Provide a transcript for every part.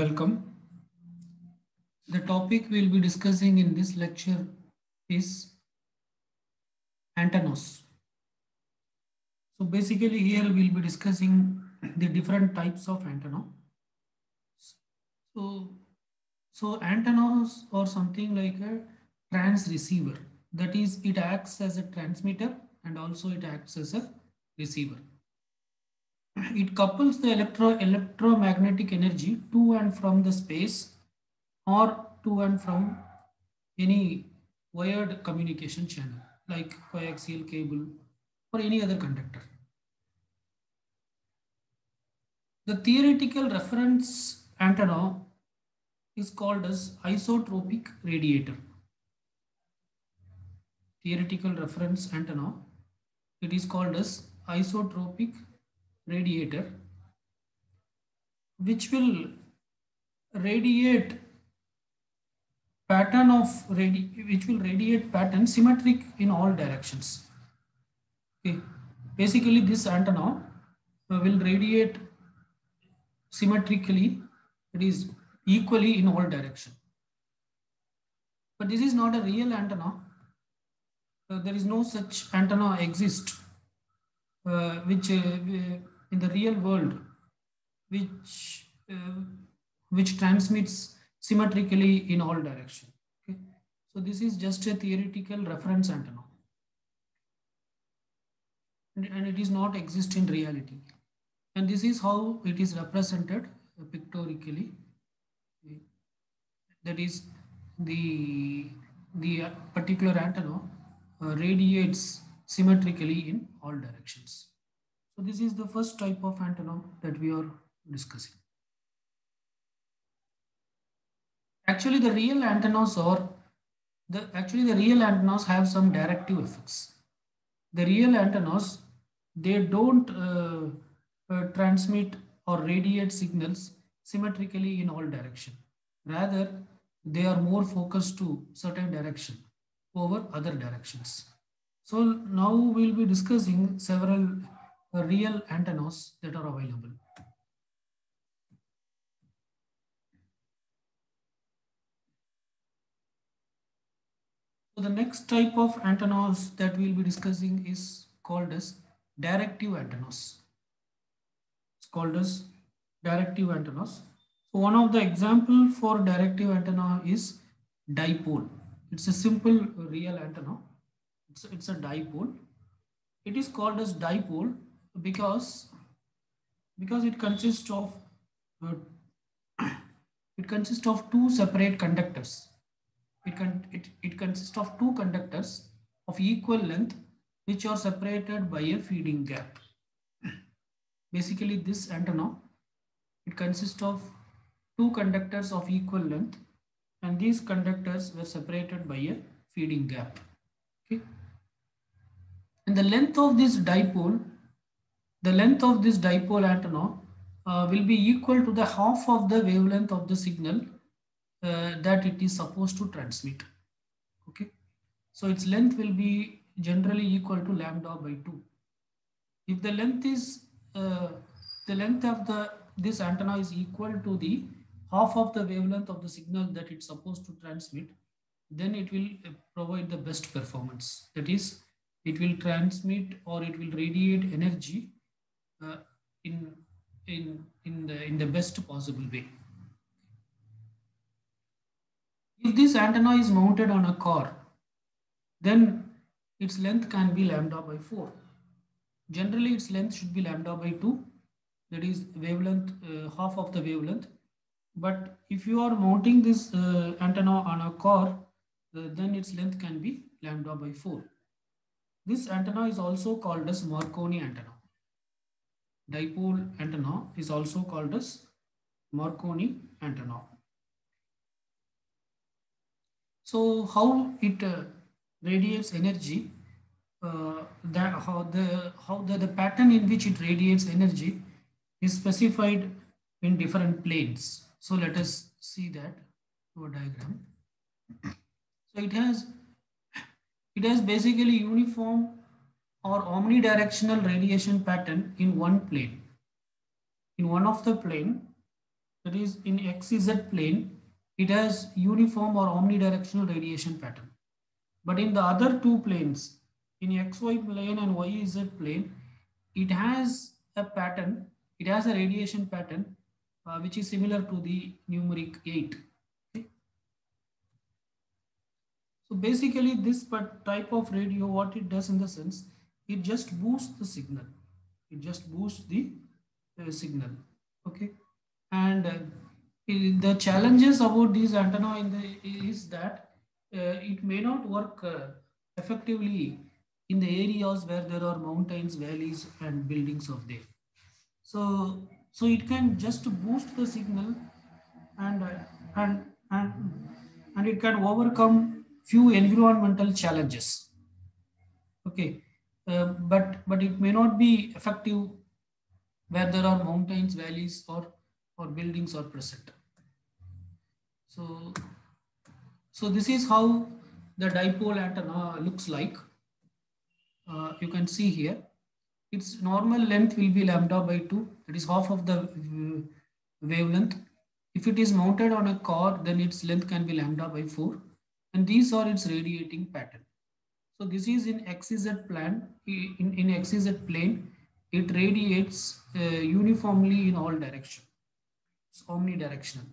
Welcome. The topic we'll be discussing in this lecture is antennas. So basically here we'll be discussing the different types of antenna. So, so antennas are something like a trans receiver. That is, it acts as a transmitter and also it acts as a receiver. It couples the electro electromagnetic energy to and from the space or to and from any wired communication channel like coaxial cable or any other conductor. The theoretical reference antenna is called as isotropic radiator. Theoretical reference antenna, it is called as isotropic radiator, which will radiate pattern of radi which will radiate pattern symmetric in all directions. Okay. Basically, this antenna will radiate symmetrically, it is equally in all direction. But this is not a real antenna. Uh, there is no such antenna exist uh, which uh, in the real world which which transmits symmetrically in all direction. Okay? So this is just a theoretical reference antenna. And, and it is not exist in reality. And this is how it is represented pictorially. That is the, the particular antenna uh, radiates symmetrically in all directions. So this is the first type of antenna that we are discussing. Actually, the real antennas are the actually the real antennas have some directive effects. The real antennas they don't uh, uh, transmit or radiate signals symmetrically in all direction. Rather, they are more focused to certain direction over other directions. So now we'll be discussing several real antennas that are available. So the next type of antennas that we'll be discussing is called as directive antennas. It's called as directive antennas. So one of the example for directive antenna is dipole. It's a simple real antenna. It's, it's a dipole. It is called as dipole because because it consists of uh, it consists of two separate conductors it, can, it, it consists of two conductors of equal length which are separated by a feeding gap. Basically this antenna, it consists of two conductors of equal length and these conductors were separated by a feeding gap. Okay. And the length of this dipole, the length of this dipole antenna uh, will be equal to the half of the wavelength of the signal uh, that it is supposed to transmit. Okay, so its length will be generally equal to lambda by 2. If the length is uh, the length of the this antenna is equal to the half of the wavelength of the signal that it's supposed to transmit, then it will uh, provide the best performance. That is, it will transmit or it will radiate energy in in in the in the best possible way. If this antenna is mounted on a car, then its length can be lambda by 4. Generally, its length should be lambda by 2, that is wavelength, uh, half of the wavelength. But if you are mounting this uh, antenna on a car, uh, then its length can be lambda by 4. This antenna is also called as Marconi antenna. Dipole antenna is also called as Marconi antenna. So how it uh, radiates energy, uh, that how the how the, the pattern in which it radiates energy is specified in different planes. So let us see that our diagram. So it has it has basically uniform or omnidirectional radiation pattern in one plane. In one of the plane, that is in XZ plane, it has uniform or omnidirectional radiation pattern. But in the other two planes, in XY plane and YZ plane, it has a pattern, it has a radiation pattern uh, which is similar to the numeric 8. Okay. So basically this type of radio, what it does in the sense, it just boosts the signal. It just boosts the uh, signal. Okay. And uh, the challenges about these antenna in the, is that uh, it may not work uh, effectively in the areas where there are mountains, valleys, and buildings of there. So, so it can just boost the signal and, and, and, and it can overcome few environmental challenges. Okay, uh, but, but it may not be effective where there are mountains, valleys, or, or buildings are present. So, so this is how the dipole antenna looks like. Uh, you can see here, its normal length will be lambda by 2, that is half of the uh, wavelength. If it is mounted on a car, then its length can be lambda by 4. And these are its radiating pattern. So this is in XZ plane, in, in XZ plane, it radiates uh, uniformly in all direction. It's omnidirectional.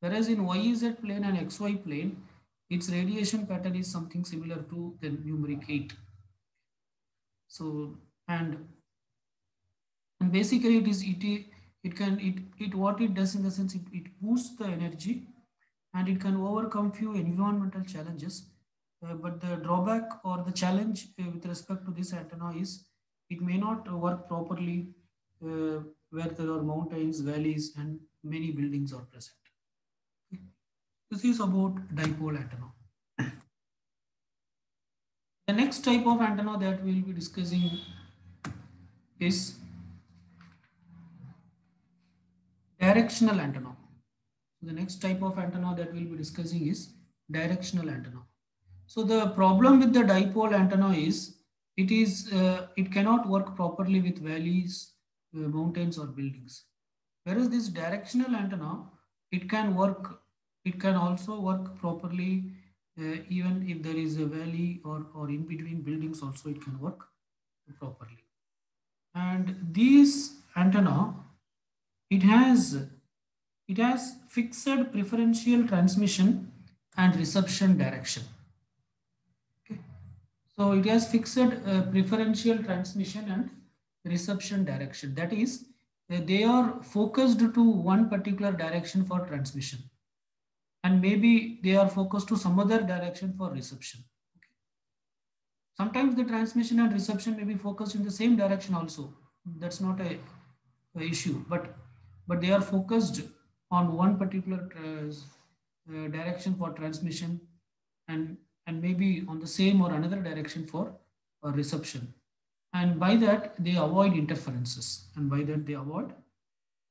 Whereas in YZ plane and XY plane, its radiation pattern is something similar to the numeric 8. So, and, and basically it is, it, it can, it, it, what it does in the sense, it, it boosts the energy and it can overcome few environmental challenges. Uh, but the drawback or the challenge uh, with respect to this antenna is it may not work properly uh, where there are mountains, valleys, and many buildings are present. This is about dipole antenna. The next type of antenna that we will be discussing is directional antenna. The next type of antenna that we will be discussing is directional antenna. So the problem with the dipole antenna is it is uh, it cannot work properly with valleys, uh, mountains or buildings. Whereas this directional antenna, it can work it can also work properly uh, even if there is a valley or, or in between buildings also it can work properly. And these antenna, it has, it has fixed preferential transmission and reception direction. So it has fixed uh, preferential transmission and reception direction. That is, uh, they are focused to one particular direction for transmission and maybe they are focused to some other direction for reception. Okay. Sometimes the transmission and reception may be focused in the same direction also. That's not a, a issue, but but they are focused on one particular uh, uh, direction for transmission and and maybe on the same or another direction for uh, reception. And by that they avoid interferences, and by that they avoid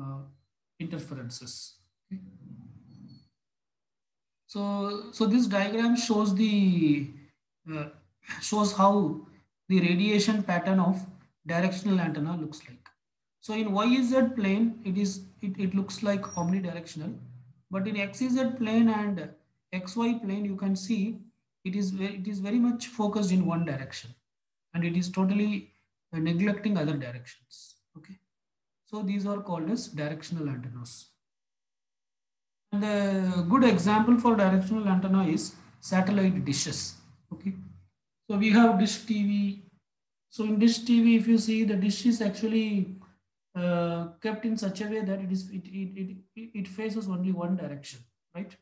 uh, interferences. Okay. So, so this diagram shows the uh, shows how the radiation pattern of directional antenna looks like. So in YZ plane, it is it, it looks like omnidirectional, but in XZ plane and XY plane, you can see it is it is very much focused in one direction, and it is totally uh, neglecting other directions. Okay, so these are called as directional antennas. And a good example for directional antenna is satellite dishes. Okay. So we have dish TV. So in dish TV, if you see the dish is actually uh, kept in such a way that it is it, it, it, it faces only one direction, right?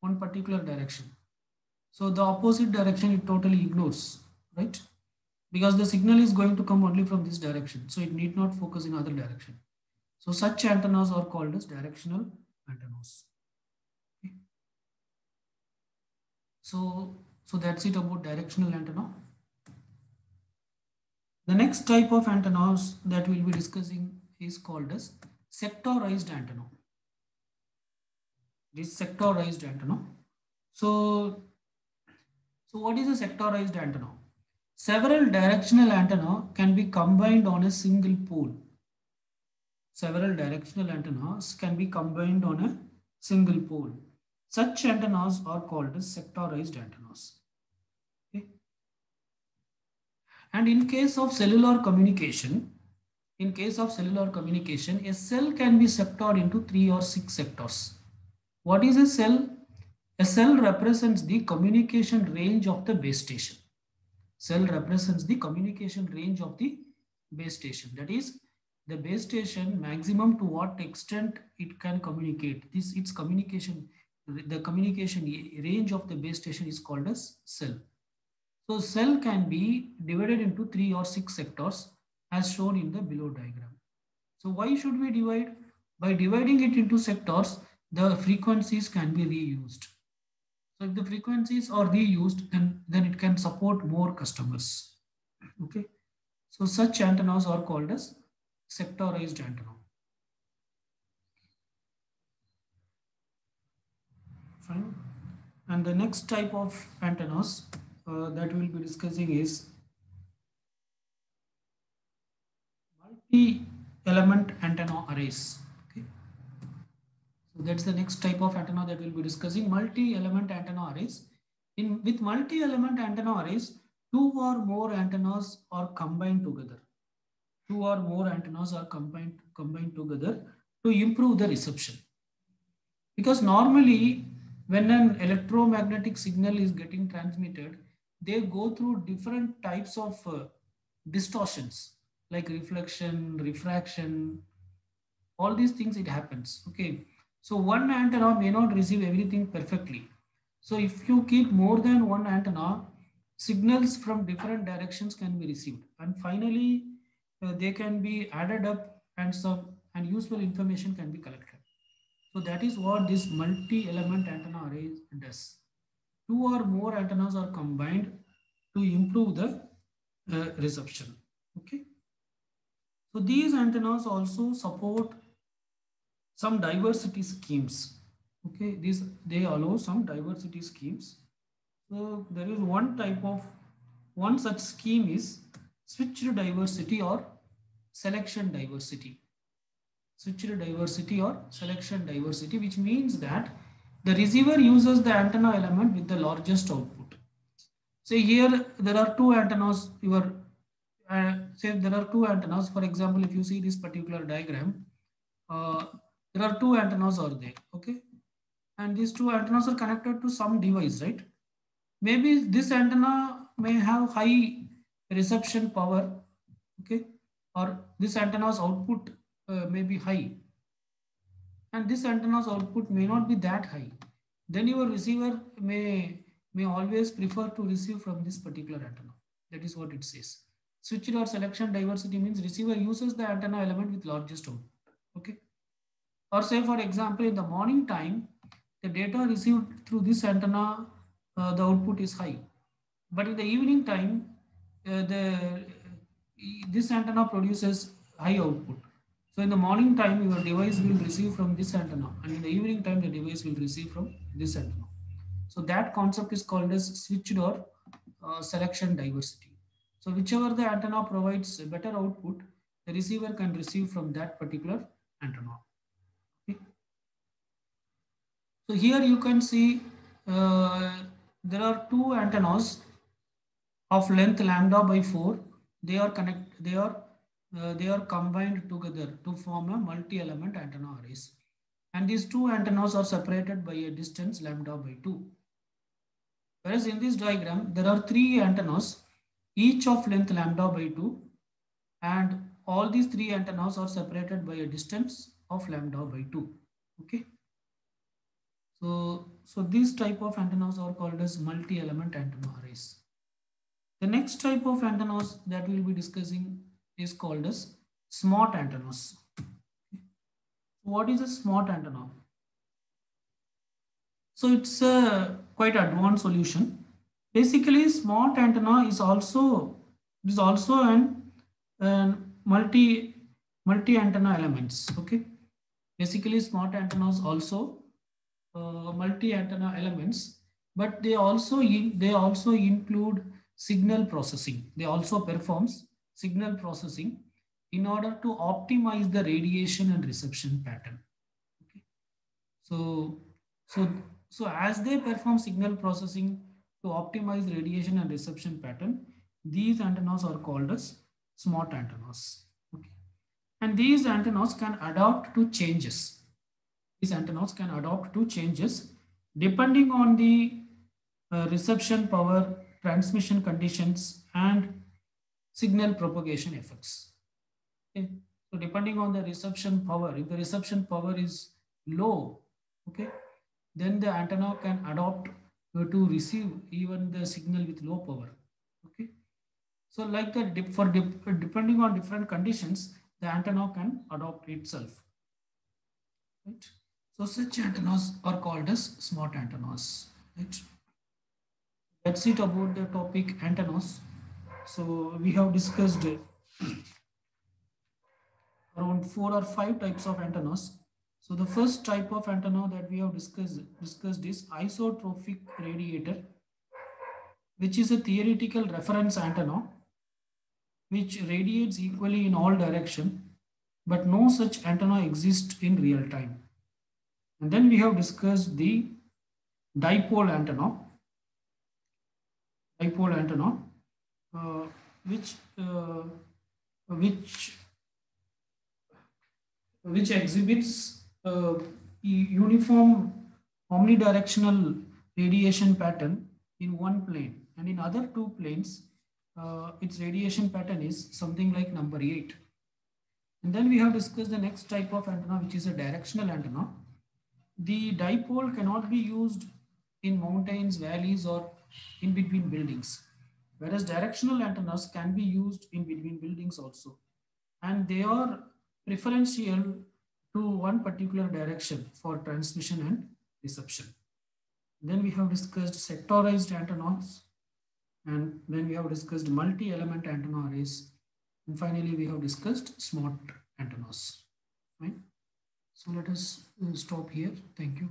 One particular direction. So the opposite direction it totally ignores, right? Because the signal is going to come only from this direction. So it need not focus in other direction. So such antennas are called as directional antennas. So, so that's it about directional antenna. The next type of antennas that we'll be discussing is called as sectorized antenna. This sectorized antenna. So, so what is a sectorized antenna? Several directional antenna can be combined on a single pole. several directional antennas can be combined on a single pole. Such antennas are called as sectorized antennas. Okay. And in case of cellular communication, in case of cellular communication, a cell can be sectored into three or six sectors. What is a cell? A cell represents the communication range of the base station. Cell represents the communication range of the base station. That is, the base station maximum to what extent it can communicate. This its communication, the communication range of the base station is called as cell. So cell can be divided into three or six sectors as shown in the below diagram. So why should we divide? By dividing it into sectors, the frequencies can be reused. So if the frequencies are reused, then, then it can support more customers. Okay. So such antennas are called as sectorized antenna. Fine. And the next type of antennas uh, that we'll be discussing is multi-element antenna arrays. So that's the next type of antenna that we'll be discussing, multi-element antenna arrays. In with multi-element antenna arrays, two or more antennas are combined together. Two or more antennas are combined, combined together to improve the reception. Because normally when an electromagnetic signal is getting transmitted, they go through different types of uh, distortions like reflection, refraction, all these things it happens. Okay. So one antenna may not receive everything perfectly. So if you keep more than one antenna, signals from different directions can be received. And finally, uh, they can be added up and some and useful information can be collected. So that is what this multi-element antenna array does. Two or more antennas are combined to improve the uh, reception. Okay. So these antennas also support some diversity schemes. Okay, these they allow some diversity schemes. So there is one type of one such scheme is switched diversity or selection diversity. Switched diversity or selection diversity, which means that the receiver uses the antenna element with the largest output. Say here there are two antennas, your uh, say there are two antennas. For example, if you see this particular diagram, uh, there are two antennas are there, okay? And these two antennas are connected to some device, right? Maybe this antenna may have high reception power, okay? Or this antenna's output uh, may be high. And this antenna's output may not be that high. Then your receiver may, may always prefer to receive from this particular antenna. That is what it says. Switched or selection diversity means receiver uses the antenna element with largest output. Okay. Or say for example, in the morning time, the data received through this antenna, uh, the output is high. But in the evening time, uh, the this antenna produces high output. So in the morning time, your device will receive from this antenna, and in the evening time, the device will receive from this antenna. So that concept is called as switched or uh, selection diversity. So whichever the antenna provides a better output, the receiver can receive from that particular antenna. Okay. So here you can see uh, there are two antennas of length lambda by 4. They are connect. They are uh, they are combined together to form a multi-element antenna arrays. And these two antennas are separated by a distance lambda by 2. Whereas in this diagram, there are three antennas each of length lambda by 2 and all these three antennas are separated by a distance of lambda by 2 okay so so these type of antennas are called as multi-element antenna arrays. The next type of antennas that we'll be discussing is called as smart antennas. What is a smart antenna? So it's a quite advanced solution. Basically, smart antenna is also is also an, an multi multi antenna elements. Okay, basically smart antennas also uh, multi antenna elements, but they also they also include signal processing. They also performs signal processing, in order to optimize the radiation and reception pattern. Okay. So, so, so as they perform signal processing to optimize radiation and reception pattern, these antennas are called as smart antennas. Okay. And these antennas can adapt to changes. These antennas can adapt to changes depending on the uh, reception power, transmission conditions, and signal propagation effects. Okay. So depending on the reception power, if the reception power is low, okay, then the antenna can adopt to receive even the signal with low power. Okay. So like that, for depending on different conditions, the antenna can adopt itself. Right. So such antennas are called as smart antennas. Right. That's it about the topic antennas. So we have discussed around four or five types of antennas. So the first type of antenna that we have discussed, discussed is isotropic radiator, which is a theoretical reference antenna, which radiates equally in all direction, but no such antenna exists in real time. And then we have discussed the dipole antenna, dipole antenna, uh, which uh, which which exhibits uh, uniform omnidirectional radiation pattern in one plane. And in other two planes uh, its radiation pattern is something like number 8 and then we have discussed the next type of antenna which is a directional antenna the dipole cannot be used in mountains valleys or in between buildings whereas directional antennas can be used in between buildings also and they are preferential to one particular direction for transmission and reception. Then we have discussed sectorized antennas and then we have discussed multi-element antenna arrays and finally we have discussed smart antennas. Right? So let us uh, stop here. Thank you.